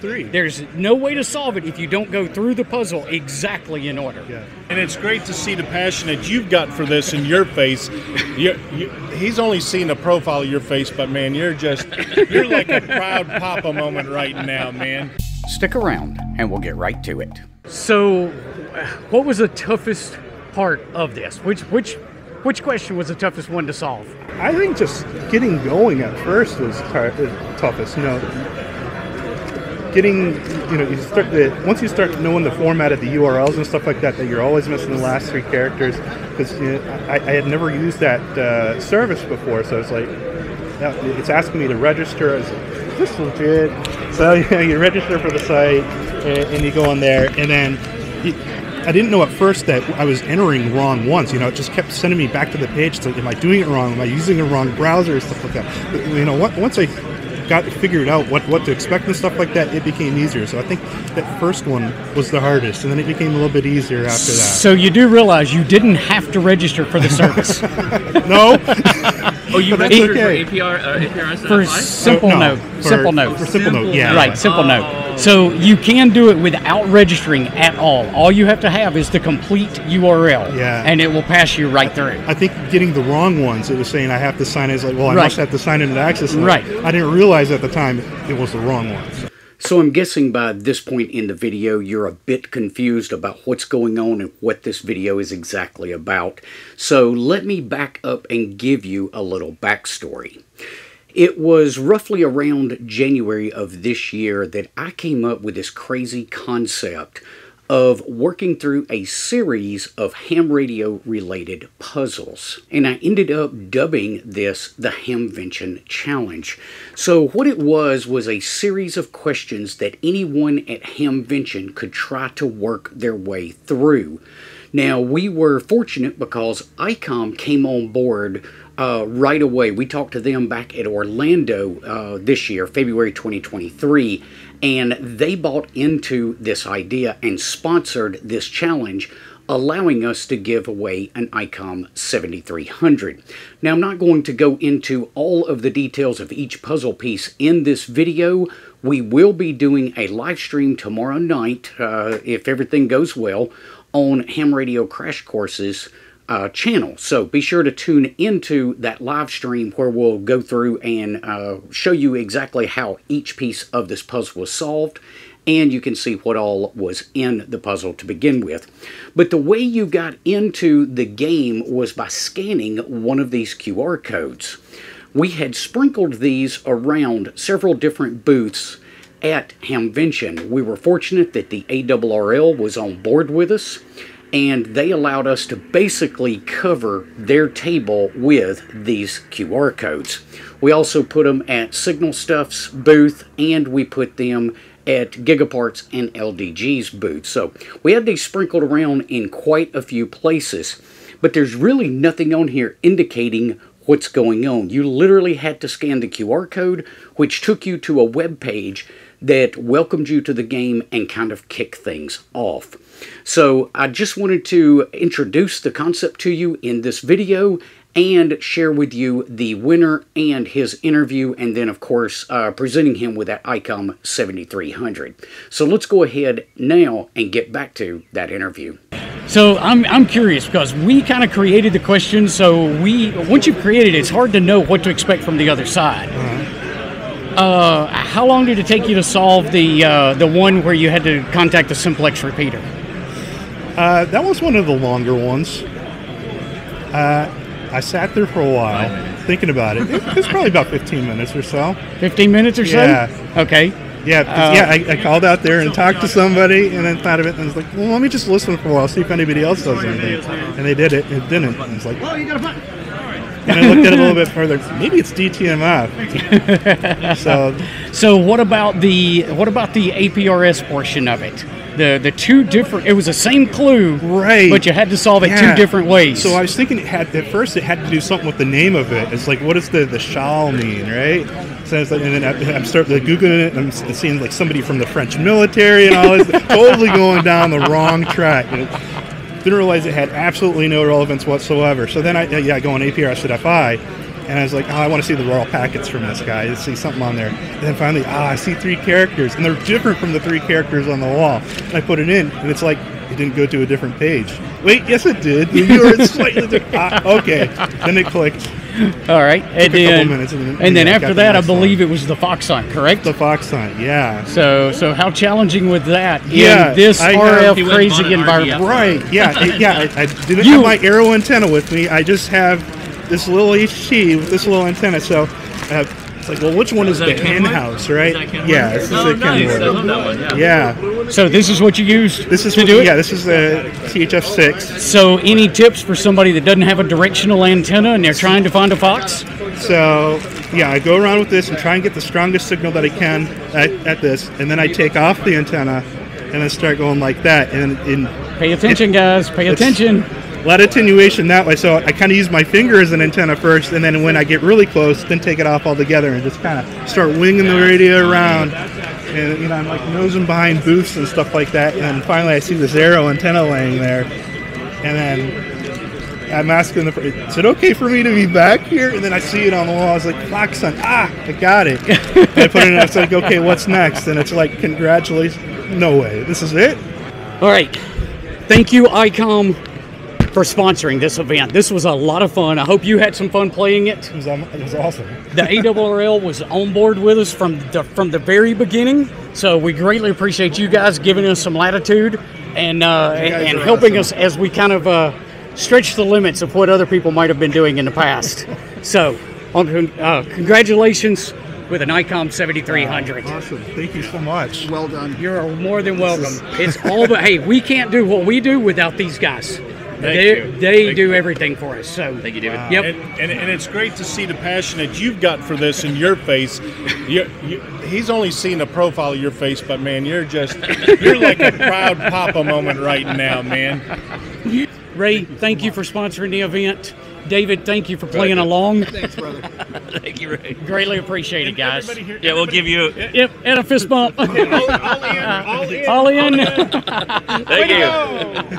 three. There's no way to solve it if you don't go through the puzzle exactly in order. Yeah. And it's great to see the passion that you've got for this in your face. you you, he's only seen a profile of your face, but man, you're just you're like a proud papa moment right now, man. Stick around and we'll get right to it. So, what was the toughest part of this? Which which which question was the toughest one to solve? I think just getting going at first was tar- uh, toughest. You know, getting you know you start the once you start knowing the format of the URLs and stuff like that, that you're always missing the last three characters because you know, I, I had never used that uh, service before, so it's like it's asking me to register. Is this legit? So yeah, you register for the site and, and you go on there, and then. You, I didn't know at first that I was entering wrong once. You know, it just kept sending me back to the page. To, am I doing it wrong? Am I using the wrong browser stuff like that? But, you know, what, once I got figured out what, what to expect and stuff like that, it became easier. So I think that first one was the hardest, and then it became a little bit easier after that. So you do realize you didn't have to register for the service no, Oh, you But registered okay. for APR, uh, APRS for apply? simple no, note. for- simple note. for simple note, yeah. Right, simple Oh. note. So you can do it without registering at all. All you have to have is the complete URL. Yeah. And it will pass you right through. I think getting the wrong ones, it was saying I have to sign. It's like, well, I Right. must have to sign into Access. Right. I didn't realize at the time it was the wrong ones. So I'm guessing by this point in the video, you're a bit confused about what's going on and what this video is exactly about. So let me back up and give you a little backstory. It was roughly around January of this year that I came up with this crazy concept of working through a series of ham radio related puzzles. And I ended up dubbing this the Hamvention Challenge. So, what it was was a series of questions that anyone at Hamvention could try to work their way through. Now, we were fortunate because ICOM came on board uh, right away. We talked to them back at Orlando uh, this year, February 2023, and they bought into this idea and sponsored this challenge, allowing us to give away an ICOM 7300. Now, I'm not going to go into all of the details of each puzzle piece in this video. We will be doing a live stream tomorrow night, uh, if everything goes well, on Ham Radio Crash Courses uh, channel. So be sure to tune into that live stream where we'll go through and uh, show you exactly how each piece of this puzzle was solved. And you can see what all was in the puzzle to begin with. But the way you got into the game was by scanning one of these QR codes. We had sprinkled these around several different booths at Hamvention. We were fortunate that the ARRL was on board with us and they allowed us to basically cover their table with these QR codes. We also put them at Signal Stuff's booth and we put them at Gigaparts and LDG's booth. So we had these sprinkled around in quite a few places, but there's really nothing on here indicating what's going on. You literally had to scan the QR code, which took you to a web page that welcomed you to the game and kind of kicked things off. So I just wanted to introduce the concept to you in this video and share with you the winner and his interview, and then, of course, uh, presenting him with that ICOM 7300. So let's go ahead now and get back to that interview. So I'm, I'm curious because we kind of created the question. So we once you've created it, it's hard to know what to expect from the other side. Uh, how long did it take you to solve the uh, the one where you had to contact the simplex repeater? Uh, that was one of the longer ones. Uh, I sat there for a while thinking about it. It was probably about 15 minutes or so. 15 minutes or so? Yeah. Okay. Yeah, 'cause, uh, yeah. I, I called out there and talked to somebody, and then thought of it, and was like, "Well, let me just listen for a while, see if anybody else does anything." And they did it. It didn't. And it's like, "Oh, you got a button." And I looked at it a little bit further. Maybe it's DTMF. so So what about the what about the APRS portion of it? The the two different. It was the same clue, Right. But you had to solve it Yeah. two different ways. So I was thinking it had at first it had to do something with the name of it. It's like what does the the shal mean, right? And then I- I'm starting like, googling it. and I'm seeing like somebody from the French military and all this, totally going down the wrong track. And didn't realize it had absolutely no relevance whatsoever. So then I yeah I go on APRS.fi, And I was like, oh, I want to see the raw packets from this guy. I see something on there. And then finally, ah, I see three characters, and they're different from the three characters on the wall. And I put it in, and it's like it didn't go to a different page. Wait, yes, it did. You were slightly different. Ah, okay. Then it clicked. All right, and a couple then minutes and then- and then yeah, after got the that, I next one. believe it was the fox hunt, correct? The fox hunt, yeah. So so how challenging was that Yeah, in this I RF He went and bought crazy environment? RDF. Right. Yeah. it- yeah. I, I didn't You- have my arrow antenna with me. I just have this little HT with this little antenna. So uh, it's like, well, which one is, that the a hen house, right? Is that? Yeah. This is oh, a nice. I love that one. Yeah. So this is what you used This is to what- do it. Yeah. This is the TH-F6. So any tips for somebody that doesn't have a directional antenna and they're trying to find a fox? So yeah, I go around with this and try and get the strongest signal that I can at, at this, and then I take off the antenna and then start going like that, and in Pay attention, guys. Pay attention. a lot of attenuation that way. So I kind of use my finger as an antenna first, and then when I get really close, then take it off altogether and just kind of start winging the radio around. And you know, I'm like nosing behind booths and stuff like that. And then finally, I see this arrow antenna laying there, and then I'm asking the, is it okay for me to be back here? And then I see it on the wall. I was like, Fox Hunt, ah, I got it. I put it in. It's like, okay, what's next? And it's like, congratulations. No way, this is it. All right. Thank you, ICOM, for sponsoring this event. This was a lot of fun. I hope you had some fun playing it. It was, um, it was awesome. The ARRL was on board with us from the from the very beginning, so we greatly appreciate you guys giving us some latitude and uh, and, guys and are helping awesome. us as we kind of uh, stretch the limits of what other people might have been doing in the past. so, on, uh, congratulations with an ICOM 7300. Awesome. Thank you so much. Well done. You're more than welcome. It's all but hey, we can't do what we do without these guys. They you. they Thank do you. everything for us. So Thank you, David. Yep. And, and, and it's great to see the passion that you've got for this in your face. You're, you, he's only seen a profile of your face, but man, you're just you're like a proud papa moment right now, man. Ray, thank you for sponsoring the event. David, thank you for playing along. Thanks, brother. Thank you, Ray. Greatly appreciate it, guys. Here, Yeah, we'll give you. Yep, and a fist bump. all, all in, all in. All in. Thank you.